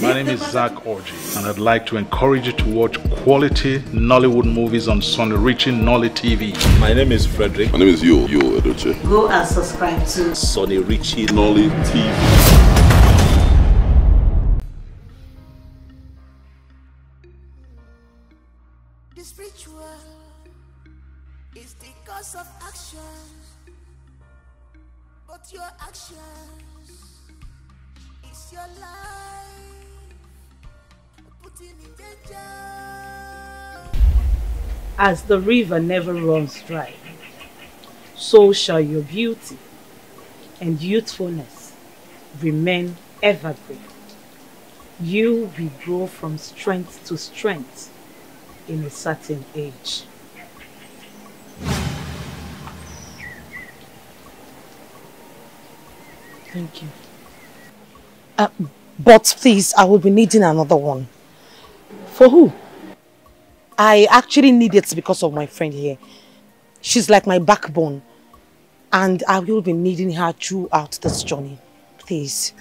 My name is Zack Orji, and I'd like to encourage you to watch quality Nollywood movies on Sunyrichy NollyTV. My name is Frederick. My name is Yo Yo Edoche. Go and subscribe to Sonny Richie Nolly TV. The spiritual is the cause of action, but your actions is your life putting in danger. As the river never runs dry, so shall your beauty and youthfulness remain evergreen. You will grow from strength to strength in a certain age. Thank you. Uh, but please, I will be needing another one. For who? I actually need it because of my friend here. She's like my backbone. And I will be needing her throughout this journey. Please.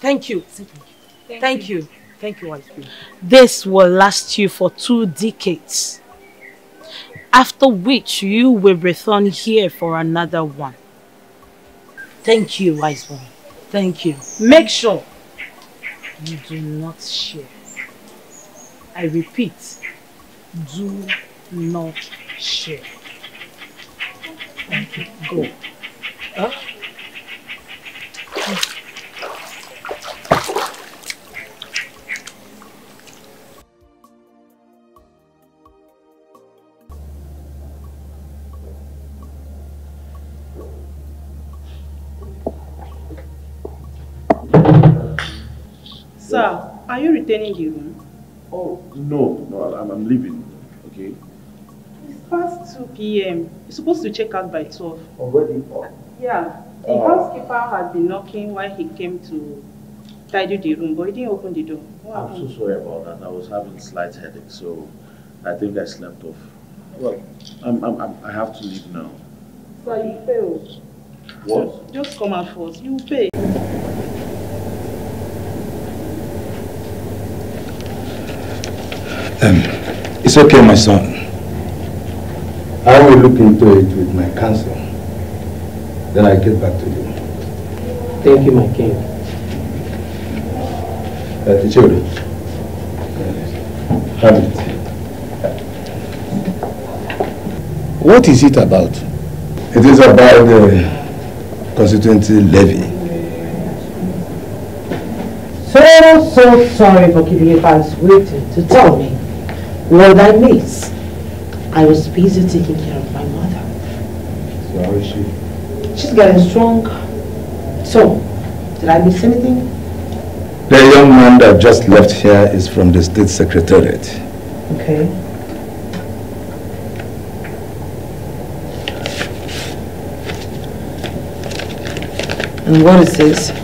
Thank you. Thank, you. Thank you, Thank Wife. This will last you for two decades. After which you will return here for another one. Thank you, wise one. Thank you. Make sure you do not share. I repeat, do not share. Thank you. Go. Huh? Sir, are you returning the room? Oh, no, no, I'm, I'm leaving, okay? It's past 2 p.m. You're supposed to check out by 12. Already? Oh. Yeah. The Oh. housekeeper had been knocking while he came to tidy the room, but he didn't open the door. What I'm happened? so sorry about that. I was having slight headache, so I think I slept off. Well, I'm, I'm, I'm, I have to leave now. Sir, you failed. What? Just come out first. You pay. Um, it's okay, my son. I will look into it with my counsel. Then I get back to you. Thank you, my king. Uh, children, have it. What is it about? It is about the constituency levy. So, so sorry for keeping you guys waiting to tell me what I miss. I was busy taking care of my mother. So how is she? She's getting strong. So, did I miss anything? The young man that just left here is from the state secretariat. Okay. And what is this?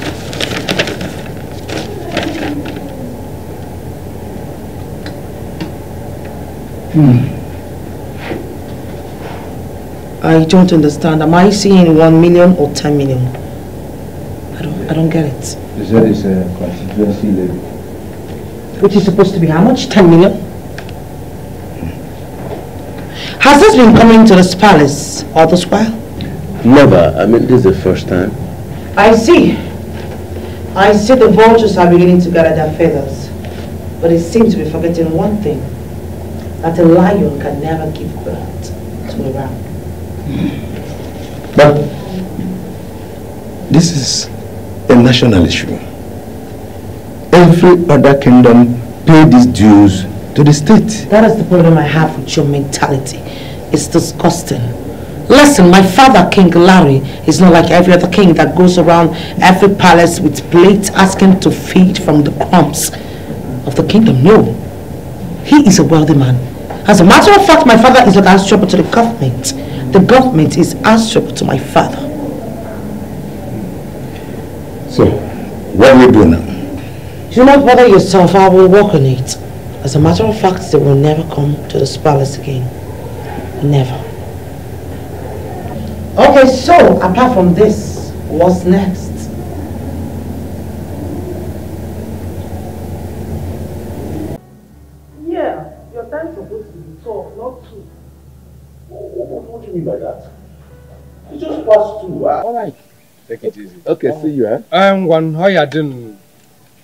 Hmm. I don't understand. Am I seeing one million or ten million? I don't I don't get it. They said it's a constituency levy. Which is supposed to be how much? Ten million? Has this been coming to this palace all this while? Never. I mean, this is the first time. I see. I see the vultures are beginning to gather their feathers. But they seem to be forgetting one thing. That a lion can never give birth to a ram. But this is a national issue. Every other kingdom pay these dues to the state. That is the problem I have with your mentality. It's disgusting. Listen, my father, King Larry, is not like every other king that goes around every palace with plates asking to feed from the crumbs of the kingdom. No. He is a wealthy man. As a matter of fact, my father is not answerable to the government. The government is answerable to my father. So, what do we do now? Do not bother yourself, I will work on it. As a matter of fact, they will never come to this palace again. Never. Okay, so apart from this, What's next? Mean by that? It's just past two. Uh, All right. Take it easy. Okay, see you, eh? Um, one how you doing?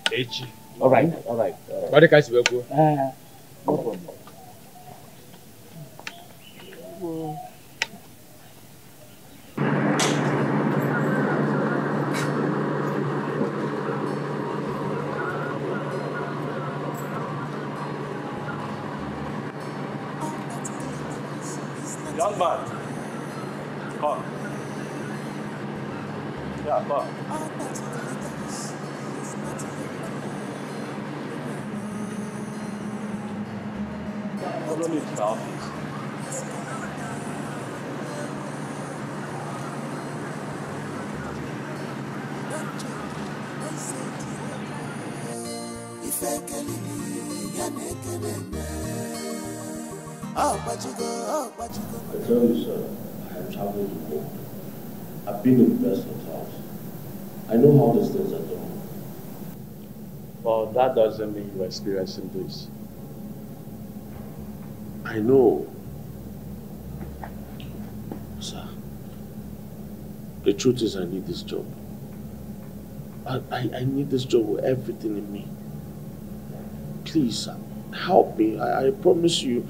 Echi. All right, all right. What the guys will go? Uh, no problem. Young man. Come. Yeah, come. Follow me to the office. I tell you, sir, I have traveled the world. I've been in the best hotels. I know how these things are done. Well, that doesn't mean you're experiencing this. I know. Sir, the truth is I need this job. I, I, I need this job with everything in me. Please, sir, help me. I, I promise you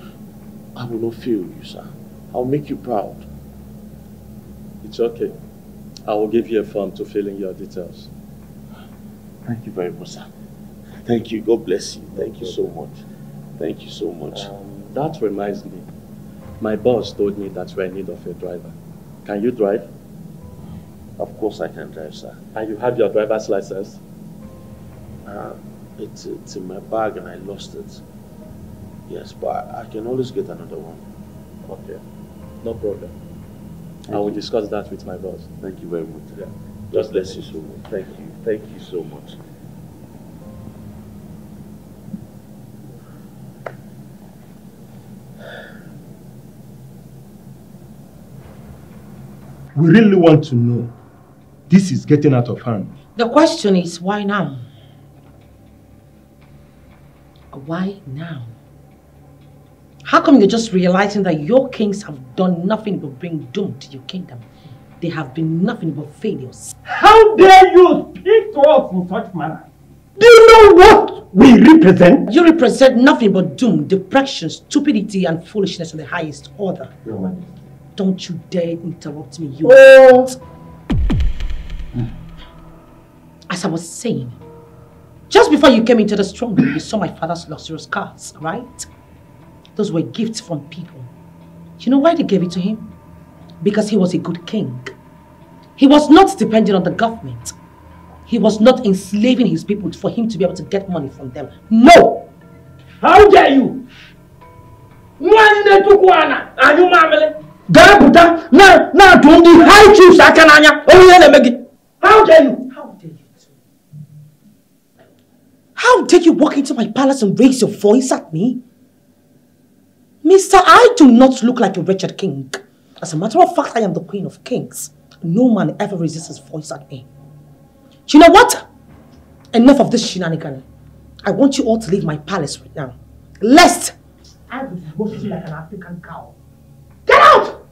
I will not fail you, sir. I'll make you proud. It's okay. I will give you a form to fill in your details. Thank you very much, sir. Thank you. God bless you. Thank you so much. Thank you so much. Um, that reminds me. My boss told me that we're in need of a driver. Can you drive? Of course I can drive, sir. And you have your driver's license? Uh, it's, it's in my bag and I lost it. Yes, but I, I can always get another one. Okay. No problem. Thank I will you. discuss that with my boss. Thank you very much. Yeah. God bless you so much. Thank you. Thank you so much. We really want to know. This is getting out of hand. The question is, why now? Why now? How come you're just realizing that your kings have done nothing but bring doom to your kingdom? They have been nothing but failures. How dare you speak to us in such manner? Do you know what we represent? You represent nothing but doom, depression, stupidity, and foolishness of the highest order. Your. Don't you dare interrupt me, you. Oh. As I was saying, just before you came into the strong room, you saw my father's luxurious cars, right? Those were gifts from people. You know why they gave it to him? Because he was a good king. He was not dependent on the government. He was not enslaving his people for him to be able to get money from them. No! How dare you? Nwanne Chukwuana, anyị mamịrị, gaa pụta na na-atụ ndị high chiefs aka n'anya onye ihe na-eme gị. How dare you? How dare you walk into my palace and raise your voice at me? Mister, I do not look like a wretched king. As a matter of fact, I am the queen of kings. No man ever raises his voice at me. Do you know what? Enough of this shenanigan. I want you all to leave my palace right now. Lest I will dispose you like an African cow. Get out!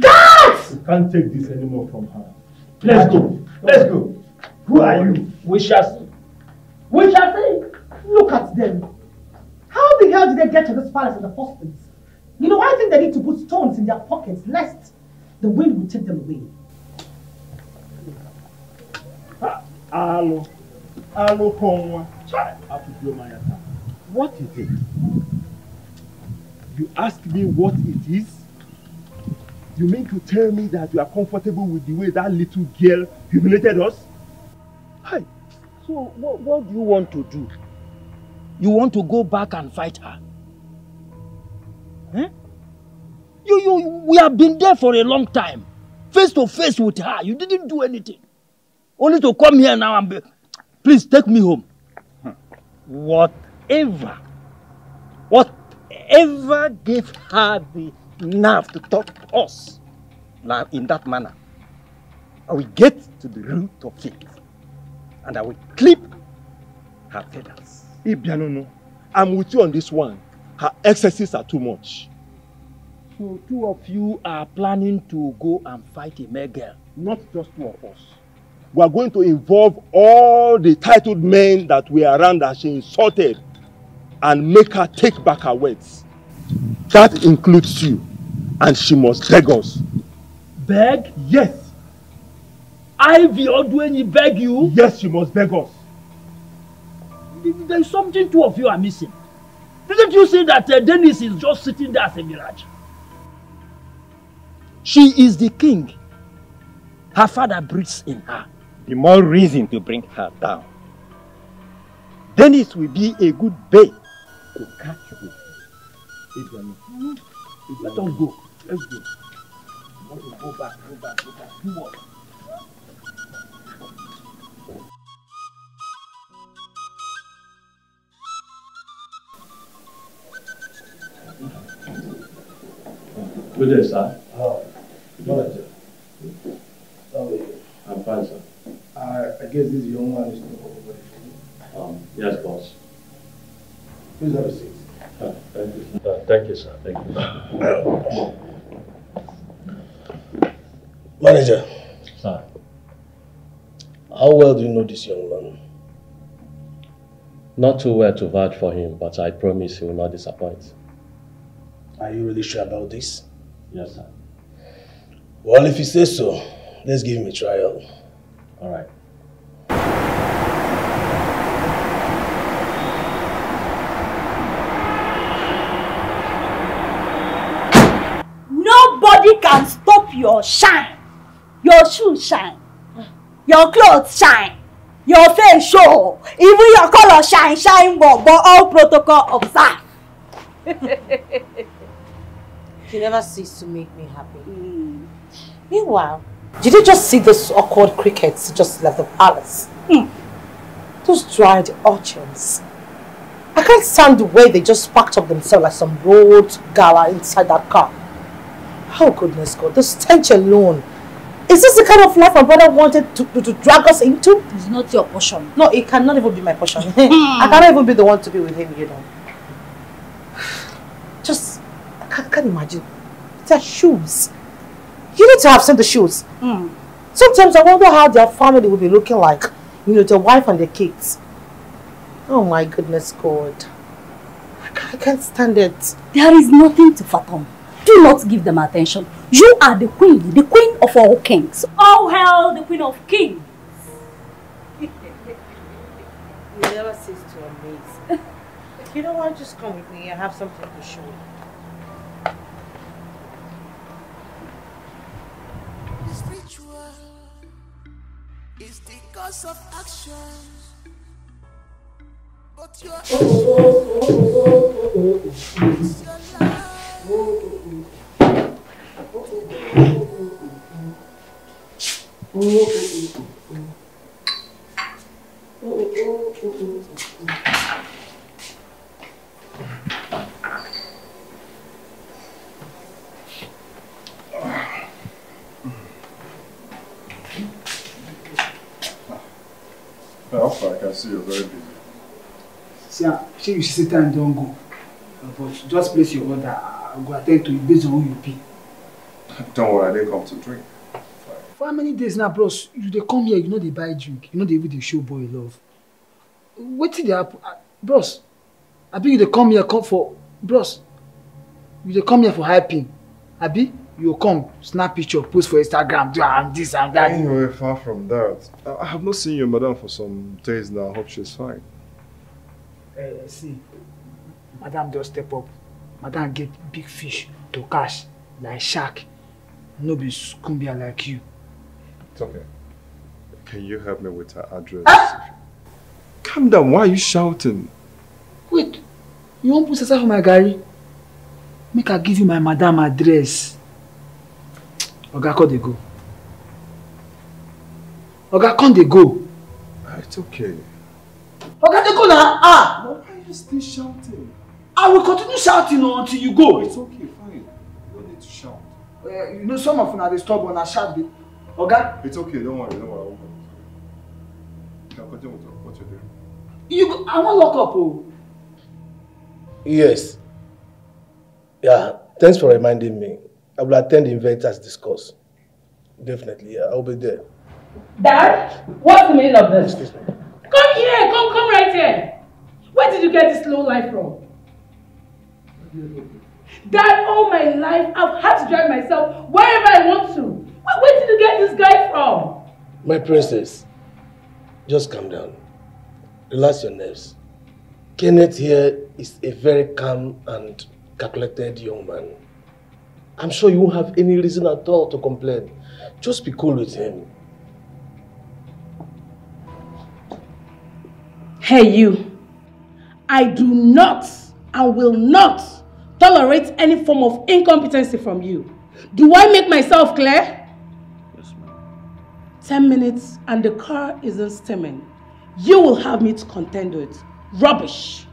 Get! We can't take this anymore from her. Let's go. Let's go. Who are you? We shall see. We shall see. Look at them. How the hell did they get to this palace in the first place? You know, I think they need to put stones in their pockets lest the wind will take them away. Alụ. Alụ nwa. Afụjuo m anya taa. What is it? You ask me what it is? You mean to tell me that you are comfortable with the way that little girl humiliated us? Hi. So what, what do you want to do? You want to go back and fight her? Eh? You, you, we have been there for a long time, face to face with her. You didn't do anything. Only to come here now and be, please take me home. Whatever, whatever gave her the nerve to talk to us in that manner, I will get to the root of it. And I will clip her feathers. Ibianono, I'm with you on this one. Her excesses are too much. So two of you are planning to go and fight a male girl. Not just two of us. We are going to involve all the titled men that were around that she insulted and make her take back her words. That includes you. And she must beg us. Beg? Yes. Ivy Odwenyi beg you? Yes, she must beg us. There's something two of you are missing. Didn't you see that uh, Dennis is just sitting there as a mirage? She is the king. Her father breathes in her. The more reason to bring her down. Dennis will be a good bait to catch you. Let us go. Let's go. Go back, go back, go back. Do what? Good day, sir. Oh, manager. How are you? I'm fine, sir. I, I guess this young man is not over for you. Um, yes, boss. Please have a seat. Uh, thank you. Uh, thank you, sir. Thank you. Manager, Sir. how well do you know this young man? Not too well to vouch for him, but I promise he will not disappoint. Are you really sure about this? Yes, sir. Well, if you say so, let's give him a trial. All right. Nobody can stop your shine. Your shoes shine. Your clothes shine. Your face show. Even your color shine, shine, but, but all protocol observed. He never ceased to make me happy. Hmm. Meanwhile, did you just see those awkward crickets just left the palace? Hmm. Those dried urchins. I can't stand the way they just packed up themselves like some road gala inside that car. Oh goodness God, the stench alone. Is this the kind of life my brother wanted to, to, to drag us into? It's not your portion. No, it cannot even be my portion. I cannot even be the one to be with him, you know. Just, I can't, can't imagine. Their shoes. You need to have seen the shoes. Hmm. Sometimes I wonder how their family will be looking like. You know, their wife and their kids. Oh my goodness God. I can't, I can't stand it. There is nothing to fathom. Do not give them attention. You are the queen, the queen of all kings. All hail the queen of kings. You never cease to amaze. you know what? Just come with me. I have something to show you. Cause of action. But your your Alpha, I can see you're very busy. Ah, shey you see time don go. But just place your order. I go attend to you based on who you be. Don't worry, I didn't come to drink. For how many days now, bros? You dey come here, you no dey buy drink. You no dey even dey show boy love. Wetin dey happen? Ah, Bros, abi you dey come here come for... Bros, you dey come here for hyping. Abi you come snap picture, post for Instagram, do am this and that. Anyway, far from that. I- have not seen your madam for some days now. I hope she's fine. Eh, see, madam just step up. Madam get big fish to catch like shark. No be skumbia like you. It's okay. Can you help me with her address? Calm down. Why are you shouting? Wait, you wan put sasa for my garri? Make I give you my madam address. Oga come dey go. Oga come dey go. It's okay. Oga dey go na ah! Why are you still shouting? I will continue shouting until you go. It's okay, fine. You don't need to shout. Uh, you know some of una dey stubborn na shout dey. Oga? It's okay, don't worry, don't worry. I will come. You can continue with what you're doing. You go, I want lock up, oh. Yes. Yeah, thanks for reminding me. I will attend the event as discussed. Definitely, yeah, I'll be there. Dad, what's the meaning of this? Come here, come, come right here. Where did you get this low life from? Dad, all my life, I've had to drive myself wherever I want to. Where, where did you get this guy from? My princess, just calm down. Relax your nerves. Kenneth here is a very calm and calculated young man. I'm sure you won't have any reason at all to complain. Just be cool with him. Hey, you. I do not and will not tolerate any form of incompetency from you. Do I make myself clear? Yes, ma'am. Ten minutes and the car isn't stemming. You will have me to contend with. Rubbish.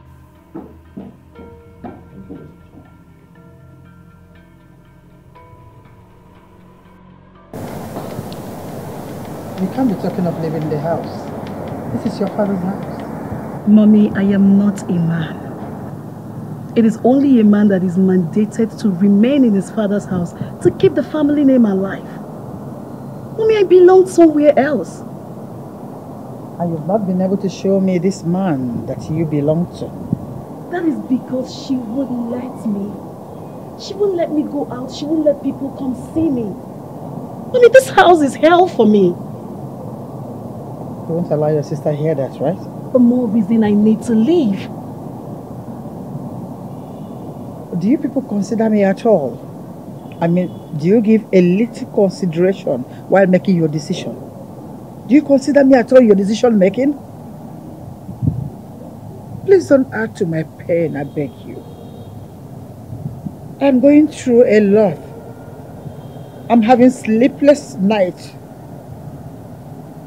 You can't be talking of leaving the house. This is your father's house. Mommy, I am not a man. It is only a man that is mandated to remain in his father's house to keep the family name alive. Mommy, I belong somewhere else. And you've not been able to show me this man that you belong to. That is because she wouldn't let me. She wouldn't let me go out. She wouldn't let people come see me. Mommy, this house is hell for me. You won't allow your sister hear that, right? The more reason I need to leave. Do you people consider me at all? I mean, do you give a little consideration while making your decision? Do you consider me at all your decision making? Please don't add to my pain, I beg you. I'm going through a lot. I'm having sleepless nights.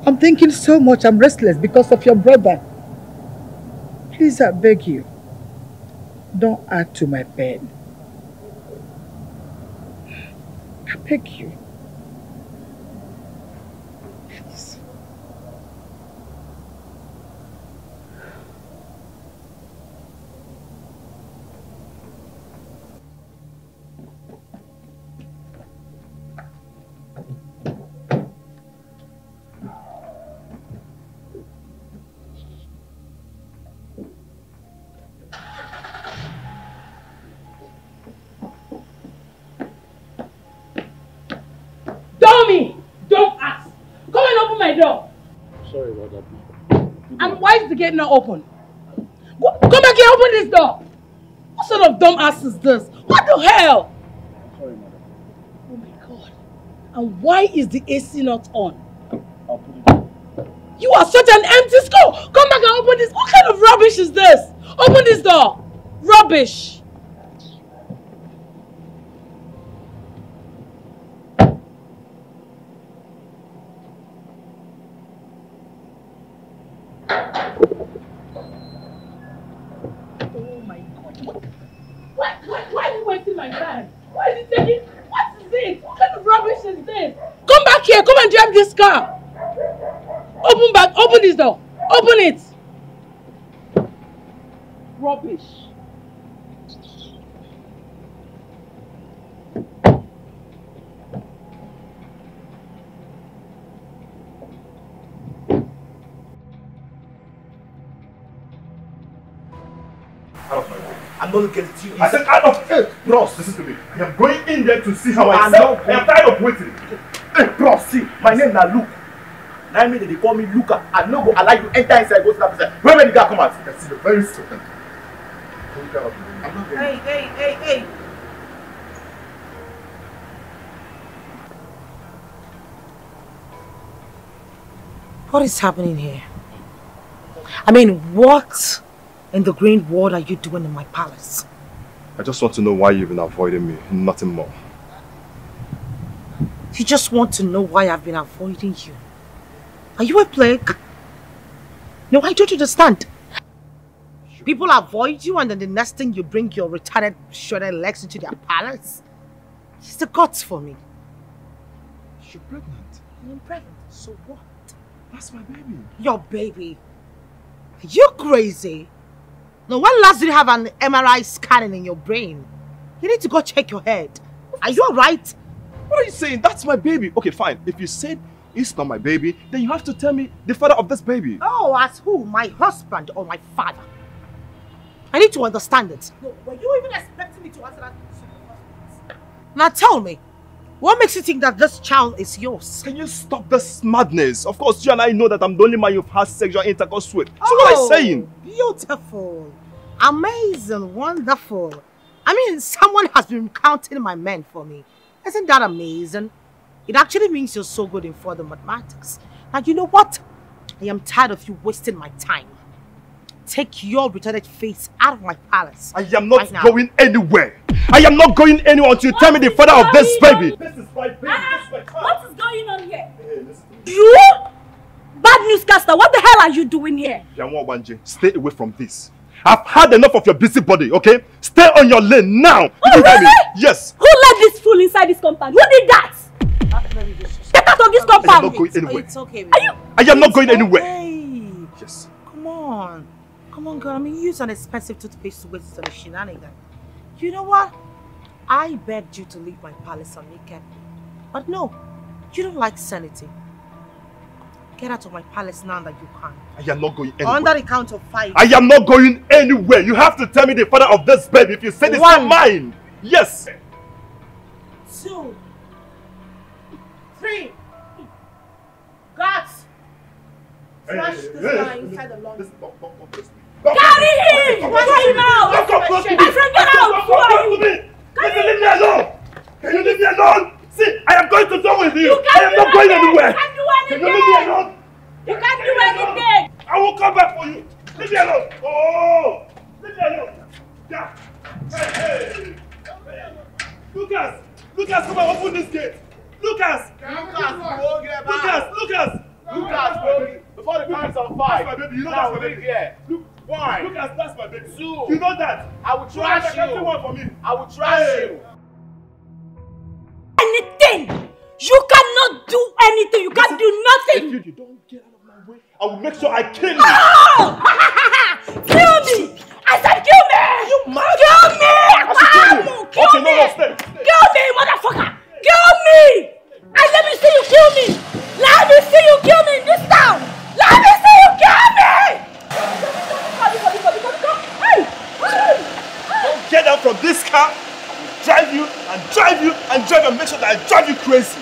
I'm thinking so much, I'm restless because of your brother. Please, I beg you, don't add to my pain. I beg you. My door. Sorry about that. And why is the gate not open? Go- Come back here, open this door. What sort of dumb ass is this? What the hell? Sorry, madam. Oh my god. And why is the AC not on? I'll put it on. You are such an empty skull. Come back and open this. What kind of rubbish is this? Open this door. Rubbish. Come back here. Come and drive this car. Open back. Open this door. Open it. Rubbish. Not looking at you. I said out of hey, bros, listen to me. I am going in there to see how I I'm sell. I am tired of waiting. Hey, bro, see, my name na Luke. Na me they call me Luca. I no go allow you enter inside go to that place. Where when the guy come out? I can see you very soon. Don't get out of the way. I'm not going. Hey, hey, hey, hey. What is happening here? I mean, what in the green world are you doing in my palace? I just want to know why you've been avoiding me, nothing more. You just want to know why I've been avoiding you. Are you a plague? No, I don't understand. People avoid you and then the next thing you bring your retarded shredded legs into their palace. It's the gods for me. You're pregnant. I'm pregnant. So what? That's my baby. Your baby. Are you crazy? No, when last did you have an MRI scanning in your brain? You need to go check your head. Are you alright? What are you saying? That's my baby. Okay, fine. If you said it's not my baby, then you have to tell me the father of this baby. Oh, as who? My husband or my father? I need to understand it. No, were you even expecting me to answer that question? Now tell me, what makes you think that this child is yours? Can you stop this madness? Of course, you and I know that I'm the only man you've had sexual intercourse with. So what am I oh, saying? Beautiful. Amazing. Wonderful. I mean, someone has been counting my men for me. Isn't that amazing? It actually means you're so good in further mathematics. And you know what? I am tired of you wasting my time. Take your retarded face out of my palace. I am not right going anywhere. I am not going anywhere until you tell me the father of this baby. This is my baby. Ah, what is going on here? You? Bad newscaster, what the hell are you doing here? Yanwa Wanje, stay away from this. I've had enough of your busybody, okay? Stay on your lane now. Did Oh, you really? Yes. Who let this fool inside this compound? Who did that? Get out of this compound. I am not going anywhere. It's okay, Are you? I am not going anywhere. Hey, Yes. come on. Come on, girl. I mean, you use an expensive toothpaste to waste on a shenanigan. You know what? I begged you to leave my palace naked. But no, you don't like sanity. Get out of my palace now that you can. I am not going anywhere. Under the count of five. I am not going anywhere. You have to tell me the father of this baby. If you say this One. mine. Yes. two, three. Guts. Flush this guy inside the laundry. Carry him! Carry him out! Don't come close to me. My friend, get Don't out! come Who are close to you? me. Listen, leave me alone. Can you leave me alone? See, I am going to go with you. You I can't am not going anything. anywhere. You can't do Can you leave me anything. alone? You can't do anything! I will come back for you. Leave me alone. Oh, leave me alone. Yeah. Hey, hey. Lucas, Lucas, come and open this gate. Lucas. Lucas, go get back. Lucas, Lucas. Lucas, bro. Before the time's on five. That's my baby. You know Now that's my leave baby. Here. Look, One. Lucas, that's my baby. Two. You know that. I will So trash I can you. one for me. I will trash Hey. you. Anything! You cannot do anything! You can't do nothing! If you don't get out of my way, I will make sure I kill you. Oh! kill me! I said kill me! You mad? Kill me! I should kill you. Kill Okay, me! no, no, stay, stay. Kill me, motherfucker! Kill me! And let me see you kill me! Let me see you kill me in this town! Let me see you kill me! Don't get out from this car. I will drive you and drive you and drive and make sure that I drive you crazy.